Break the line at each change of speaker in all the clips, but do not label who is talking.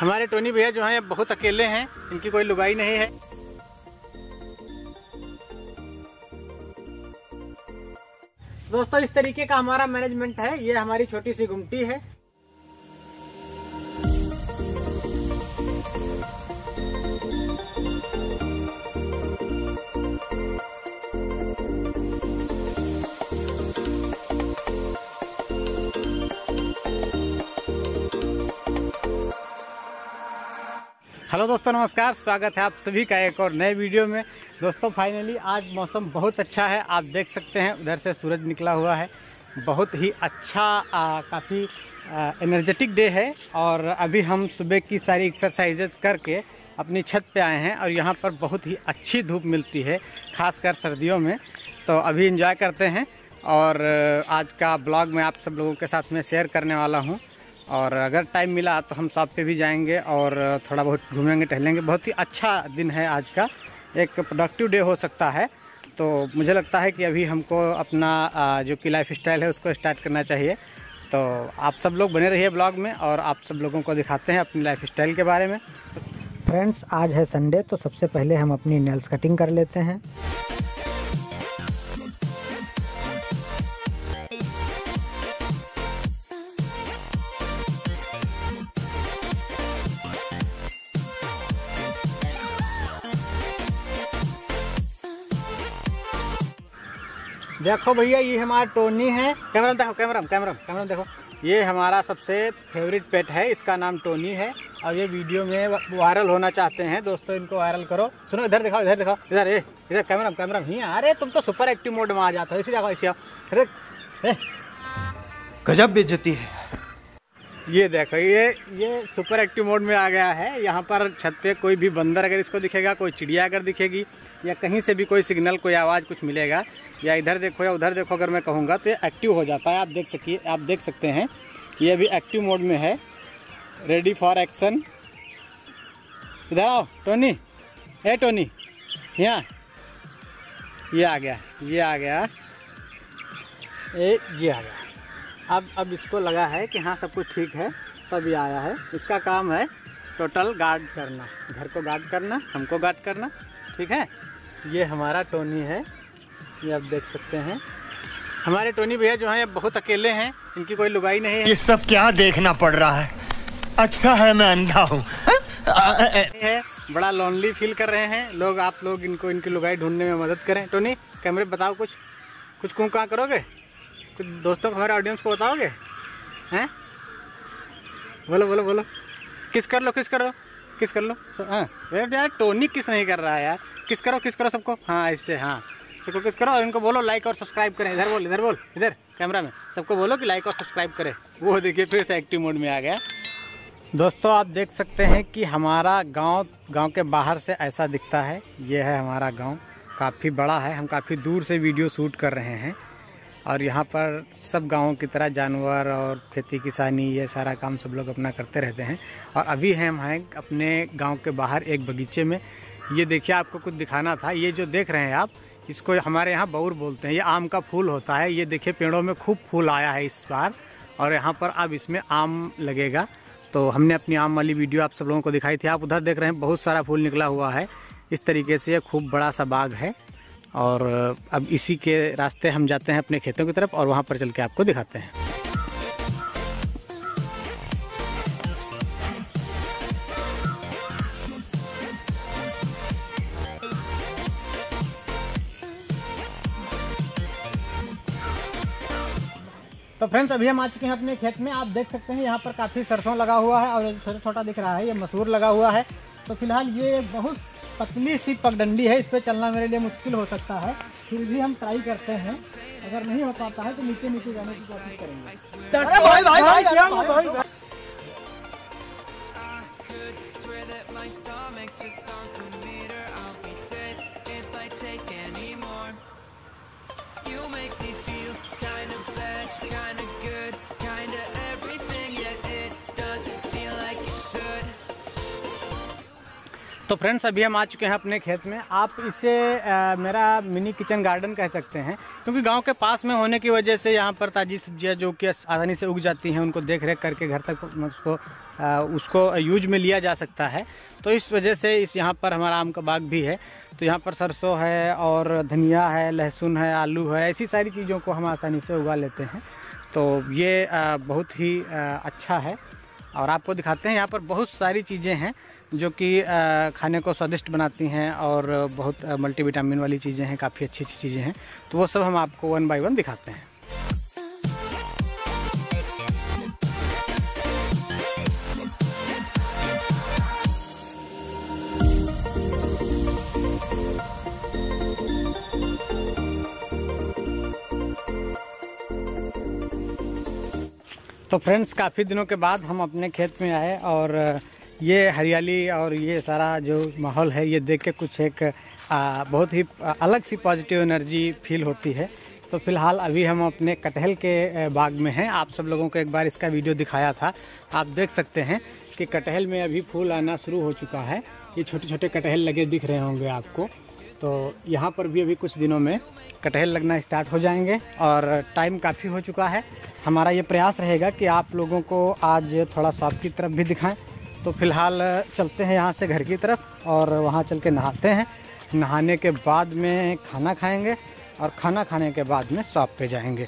हमारे टोनी भैया जो हैं, बहुत अकेले हैं, इनकी कोई लुगाई नहीं है। दोस्तों, इस तरीके का हमारा मैनेजमेंट है। ये हमारी छोटी सी गुमटी है। हेलो दोस्तों, नमस्कार। स्वागत है आप सभी का एक और नए वीडियो में। दोस्तों फाइनली आज मौसम बहुत अच्छा है। आप देख सकते हैं, उधर से सूरज निकला हुआ है। बहुत ही अच्छा काफ़ी एनर्जेटिक डे है। और अभी हम सुबह की सारी एक्सरसाइजेज करके अपनी छत पे आए हैं और यहाँ पर बहुत ही अच्छी धूप मिलती है, खासकर सर्दियों में। तो अभी इंजॉय करते हैं। और आज का ब्लॉग मैं आप सब लोगों के साथ में शेयर करने वाला हूँ। और अगर टाइम मिला तो हम शॉप पे भी जाएँगे और थोड़ा बहुत घूमेंगे, टहलेंगे। बहुत ही अच्छा दिन है आज का। एक प्रोडक्टिव डे हो सकता है। तो मुझे लगता है कि अभी हमको अपना जो कि लाइफ स्टाइल है, उसको स्टार्ट करना चाहिए। तो आप सब लोग बने रहिए ब्लॉग में और आप सब लोगों को दिखाते हैं अपनी लाइफ स्टाइल के बारे में।
फ्रेंड्स आज है संडे तो सबसे पहले हम अपनी नेल्स कटिंग कर लेते हैं।
देखो भैया, ये हमारा टोनी है। कैमरा देखो, कैमरा कैमरा कैमरा देखो। ये हमारा सबसे फेवरेट पेट है, इसका नाम टोनी है। और ये वीडियो में वायरल होना चाहते हैं, दोस्तों, इनको वायरल करो। सुनो, इधर दिखाओ इधर दिखाओ, इधर, ए, इधर, कैमरा कैमरा ही, अरे, तुम तो सुपर एक्टिव मोड में आ जाते हो। इसी देखो, इसी अरे
गजब बेचती है।
ये देखो, ये ये सुपर एक्टिव मोड में आ गया है। यहाँ पर छत पे कोई भी बंदर अगर इसको दिखेगा, कोई चिड़िया अगर दिखेगी, या कहीं से भी कोई सिग्नल कोई आवाज़ कुछ मिलेगा, या इधर देखो या उधर देखो, अगर मैं कहूँगा तो एक्टिव हो जाता है। आप देख सकिए आप देख सकते हैं, ये अभी एक्टिव मोड में है। रेडी फॉर एक्शन इधर आओ टोनी ए टोनी यहाँ। ये आ गया, ये आ गया। ये आ गया। अब अब इसको लगा है कि हाँ सब कुछ ठीक है तभी आया है। इसका काम है टोटल गार्ड करना। घर को गार्ड करना हमको गार्ड करना ठीक है? ये हमारा टोनी है। ये आप देख सकते हैं। हमारे टोनी भैया जो हैं बहुत अकेले हैं। इनकी कोई लुगाई नहीं है।
ये सब क्या देखना पड़ रहा है? अच्छा है मैं अंधा हूँ।
है? बड़ा लोनली फील कर रहे हैं। लोग आप लोग इनको इनकी लुगाई ढूँढने में मदद करें। टोनी कैमरे बताओ कुछ। कुछ कूँ कहाँ करोगे? कुछ दोस्तों हमारे ऑडियंस को बताओगे? हैं? बोलो बोलो बोलो। किस कर लो, किस करो किस कर लो? हाँ। यार टोनी किस नहीं कर रहा है यार? किस करो किस करो सबको? हाँ इससे हाँ। सबको किस करो? और इनको बोलो लाइक और सब्सक्राइब करें। इधर बोल इधर बोल, इधर कैमरा में। सबको बोलो कि लाइक और सब्सक्राइब करें। वो देखिए, फिर से एक्टिव मोड में आ गया। दोस्तों, आप देख सकते हैं कि हमारा गाँव गाँव के बाहर से ऐसा दिखता है। ये है हमारा गाँव। काफ़ी बड़ा है। हम काफ़ी दूर से वीडियो शूट कर रहे हैं। और यहाँ पर सब गाँवों की तरह जानवर और खेती किसानी ये सारा काम सब लोग अपना करते रहते हैं। और अभी हम हैं अपने गाँव के बाहर एक बगीचे में। ये देखिए, आपको कुछ दिखाना था। ये जो देख रहे हैं आप, इसको हमारे यहाँ बौर बोलते हैं। ये आम का फूल होता है। ये देखिए, पेड़ों में खूब फूल आया है इस बार। और यहाँ पर अब इसमें आम लगेगा। तो हमने अपनी आम वाली वीडियो आप सब लोगों को दिखाई थी। आप उधर देख रहे हैं, बहुत सारा फूल निकला हुआ है। इस तरीके से खूब बड़ा सा बाग है। और अब इसी के रास्ते हम जाते हैं अपने खेतों की तरफ़ और वहाँ पर चल के आपको दिखाते हैं। तो फ्रेंड्स, अभी हम आ चुके हैं अपने खेत में। आप देख सकते हैं, यहाँ पर काफ़ी सरसों लगा हुआ है और छोटा छोटा दिख रहा है। ये मसूर लगा हुआ है। तो फ़िलहाल ये बहुत पतली सी पगडंडी है इस पर चलना मेरे लिए मुश्किल हो सकता है। फिर भी हम ट्राई करते हैं। अगर नहीं हो पाता है तो नीचे नीचे जाने की कोशिश करेंगे। भाई भाई भाई तो फ्रेंड्स अभी हम आ चुके हैं अपने खेत में। आप इसे आ, मेरा मिनी किचन गार्डन कह सकते हैं क्योंकि गाँव के पास में होने की वजह से यहाँ पर ताज़ी सब्ज़ियाँ जो कि आसानी से उग जाती हैं उनको देख रेख करके घर तक उसको आ, उसको यूज़ में लिया जा सकता है। तो इस वजह से इस यहाँ पर हमारा आम का बाग भी है। तो यहाँ पर सरसों है और धनिया है लहसुन है आलू है ऐसी सारी चीज़ों को हम आसानी से उगा लेते हैं। तो ये बहुत ही अच्छा है। और आपको दिखाते हैं यहाँ पर बहुत सारी चीज़ें हैं जो कि खाने को स्वादिष्ट बनाती हैं और बहुत मल्टीविटामिन वाली चीज़ें हैं, काफ़ी अच्छी अच्छी चीज़ें हैं। तो वो सब हम आपको वन बाई वन दिखाते हैं। तो फ्रेंड्स काफ़ी दिनों के बाद हम अपने खेत में आए और ये हरियाली और ये सारा जो माहौल है ये देख के कुछ एक आ, बहुत ही अलग सी पॉजिटिव एनर्जी फील होती है। तो फ़िलहाल अभी हम अपने कटहल के बाग में हैं। आप सब लोगों को एक बार इसका वीडियो दिखाया था। आप देख सकते हैं कि कटहल में अभी फूल आना शुरू हो चुका है। ये छोटे छोटे कटहल लगे दिख रहे होंगे आपको। तो यहाँ पर भी अभी कुछ दिनों में कटहल लगना स्टार्ट हो जाएँगे और टाइम काफ़ी हो चुका है। हमारा ये प्रयास रहेगा कि आप लोगों को आज थोड़ा शॉप की तरफ़ भी दिखाएँ। तो फ़िलहाल चलते हैं यहाँ से घर की तरफ़ और वहाँ चल के नहाते हैं। नहाने के बाद में खाना खाएँगे और खाना खाने के बाद में शॉप पे जाएँगे।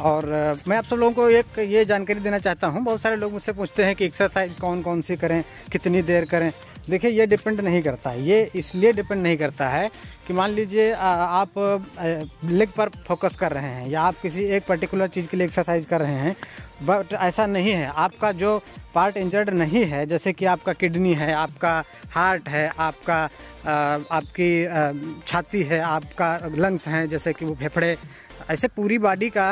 और मैं आप सब लोगों को एक ये जानकारी देना चाहता हूँ। बहुत सारे लोग मुझसे पूछते हैं कि एक्सरसाइज कौन कौन सी करें, कितनी देर करें। देखिए, ये डिपेंड नहीं करता। है ये इसलिए डिपेंड नहीं करता है कि मान लीजिए आप लेग पर फोकस कर रहे हैं या आप किसी एक पर्टिकुलर चीज़ के लिए एक्सरसाइज कर रहे हैं बट ऐसा नहीं है। आपका जो पार्ट इंजर्ड नहीं है, जैसे कि आपका किडनी है, आपका हार्ट है, आपका आपकी छाती है, आपका लंग्स हैं, जैसे कि वो फेफड़े, ऐसे पूरी बॉडी का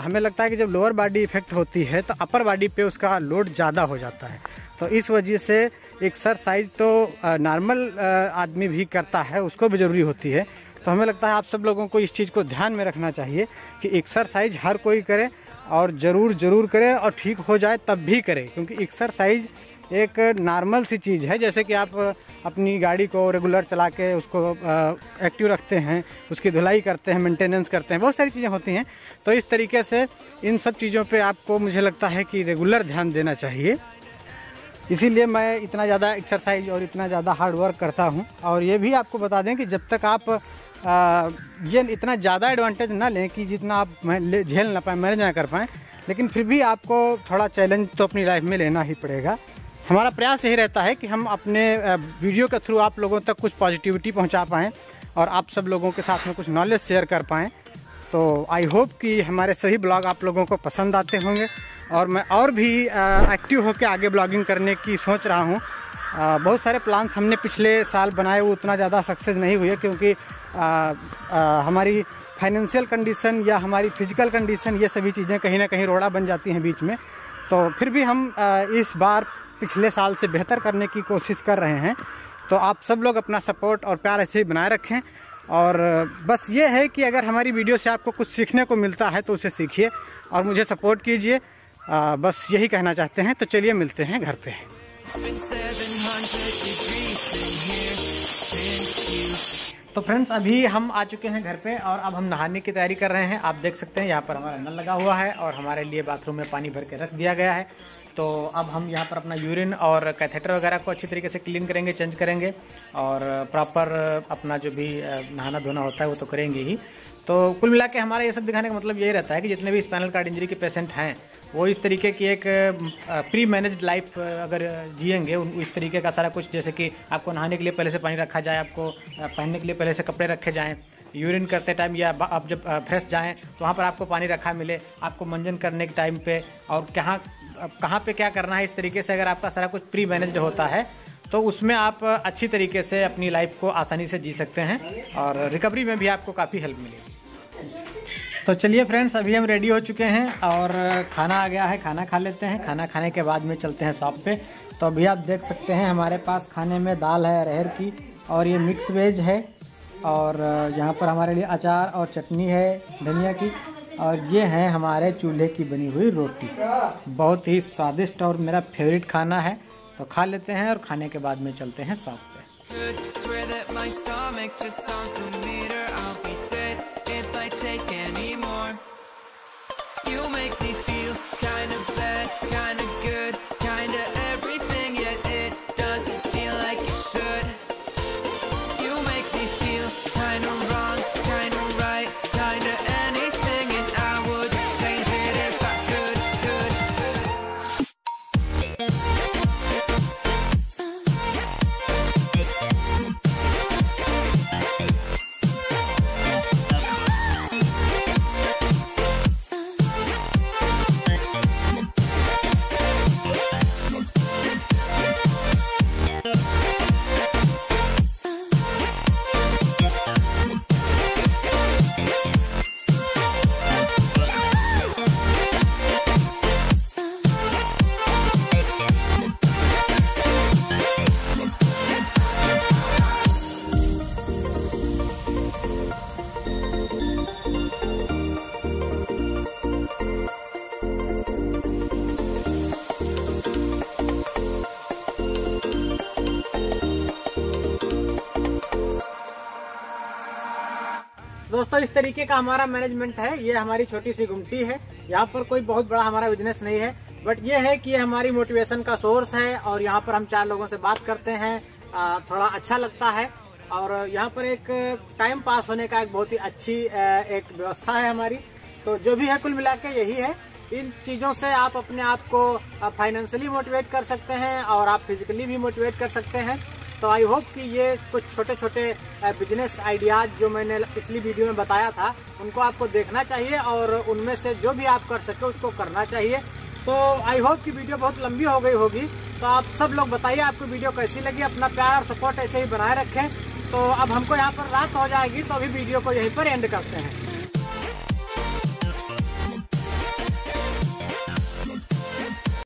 हमें लगता है कि जब लोअर बॉडी इफ़ेक्ट होती है तो अपर बॉडी पे उसका लोड ज़्यादा हो जाता है। तो इस वजह से एक्सरसाइज तो नॉर्मल आदमी भी करता है, उसको भी ज़रूरी होती है। तो हमें लगता है आप सब लोगों को इस चीज़ को ध्यान में रखना चाहिए कि एक्सरसाइज हर कोई करे और ज़रूर ज़रूर करें और ठीक हो जाए तब भी करें। क्योंकि एक्सरसाइज एक नॉर्मल सी चीज़ है, जैसे कि आप अपनी गाड़ी को रेगुलर चला के उसको एक्टिव रखते हैं, उसकी धुलाई करते हैं, मेंटेनेंस करते हैं, बहुत सारी चीज़ें होती हैं। तो इस तरीके से इन सब चीज़ों पे आपको मुझे लगता है कि रेगुलर ध्यान देना चाहिए। इसीलिए मैं इतना ज़्यादा एक्सरसाइज और इतना ज़्यादा हार्ड वर्क करता हूँ। और ये भी आपको बता दें कि जब तक आप आ, ये इतना ज़्यादा एडवांटेज ना लें कि जितना आप झेल ना पाएँ मैनेज ना कर पाएँ लेकिन फिर भी आपको थोड़ा चैलेंज तो अपनी लाइफ में लेना ही पड़ेगा। हमारा प्रयास यही रहता है कि हम अपने वीडियो के थ्रू आप लोगों तक कुछ पॉजिटिविटी पहुँचा पाएँ और आप सब लोगों के साथ में कुछ नॉलेज शेयर कर पाएँ। तो आई होप कि हमारे सभी ब्लॉग आप लोगों को पसंद आते होंगे। और मैं और भी एक्टिव होकर आगे ब्लॉगिंग करने की सोच रहा हूँ। बहुत सारे प्लान्स हमने पिछले साल बनाए वो उतना ज़्यादा सक्सेस नहीं हुए क्योंकि आ, आ, हमारी फाइनेंशियल कंडीशन या हमारी फ़िज़िकल कंडीशन ये सभी चीज़ें कहीं ना कहीं रोड़ा बन जाती हैं बीच में। तो फिर भी हम आ, इस बार पिछले साल से बेहतर करने की कोशिश कर रहे हैं। तो आप सब लोग अपना सपोर्ट और प्यार ऐसे ही बनाए रखें। और बस ये है कि अगर हमारी वीडियो से आपको कुछ सीखने को मिलता है तो उसे सीखिए और मुझे सपोर्ट कीजिए। बस यही कहना चाहते हैं तो चलिए मिलते हैं घर पे। तो फ्रेंड्स, अभी हम आ चुके हैं घर पे और अब हम नहाने की तैयारी कर रहे हैं। आप देख सकते हैं, यहाँ पर हमारा नल लगा हुआ है और हमारे लिए बाथरूम में पानी भर के रख दिया गया है। तो अब हम यहाँ पर अपना यूरिन और कैथेटर वगैरह को अच्छी तरीके से क्लीन करेंगे, चेंज करेंगे और प्रॉपर अपना जो भी नहाना धोना होता है वो तो करेंगे ही। तो कुल मिला के हमारा ये सब दिखाने का मतलब यही रहता है कि जितने भी स्पाइनल कार्ड इंजरी के पेशेंट हैं वो इस तरीके की एक प्री मैनेज लाइफ अगर जिएँगे इस तरीके का सारा कुछ, जैसे कि आपको नहाने के लिए पहले से पानी रखा जाए, आपको पहनने के लिए पहले से कपड़े रखे जाएँ यूरिन करते टाइम या आप जब फ्रेश जाएँ तो वहाँ पर आपको पानी रखा मिले, आपको मंजन करने के टाइम पे, और कहाँ कहाँ पे क्या करना है, इस तरीके से अगर आपका सारा कुछ प्री मैनेज्ड होता है तो उसमें आप अच्छी तरीके से अपनी लाइफ को आसानी से जी सकते हैं, और रिकवरी में भी आपको काफ़ी हेल्प मिलेगी। तो चलिए फ्रेंड्स अभी हम रेडी हो चुके हैं और खाना आ गया है, खाना खा लेते हैं। खाना खाने के बाद में चलते हैं शॉप पे। तो अभी आप देख सकते हैं हमारे पास खाने में दाल है, अरहर की और ये मिक्स वेज है। और यहाँ पर हमारे लिए अचार और चटनी है, धनिया की और ये है हमारे चूल्हे की बनी हुई रोटी। बहुत ही स्वादिष्ट और मेरा फेवरेट खाना है। तो खा लेते हैं और खाने के बाद में चलते हैं शॉप पे। दोस्तों, इस तरीके का हमारा मैनेजमेंट है। ये हमारी छोटी सी गुमटी है। यहाँ पर कोई बहुत बड़ा हमारा बिज़नेस नहीं है। बट ये है कि ये हमारी मोटिवेशन का सोर्स है और यहाँ पर हम चार लोगों से बात करते हैं। थोड़ा अच्छा लगता है। और यहाँ पर एक टाइम पास होने का एक बहुत ही अच्छी एक व्यवस्था है हमारी। तो जो भी है, कुल मिला के यही है। इन चीज़ों से आप अपने आप को फाइनेंशियली मोटिवेट कर सकते हैं और आप फिजिकली भी मोटिवेट कर सकते हैं। तो आई होप कि ये कुछ छोटे छोटे बिज़नेस आइडियाज़ जो मैंने पिछली वीडियो में बताया था, उनको आपको देखना चाहिए और उनमें से जो भी आप कर सके उसको करना चाहिए। तो आई होप कि वीडियो बहुत लंबी हो गई होगी। तो आप सब लोग बताइए आपको वीडियो कैसी लगी? अपना प्यार और सपोर्ट ऐसे ही बनाए रखें। तो अब हमको यहाँ पर रात हो जाएगी तो अभी वीडियो को यहीं पर एंड करते हैं।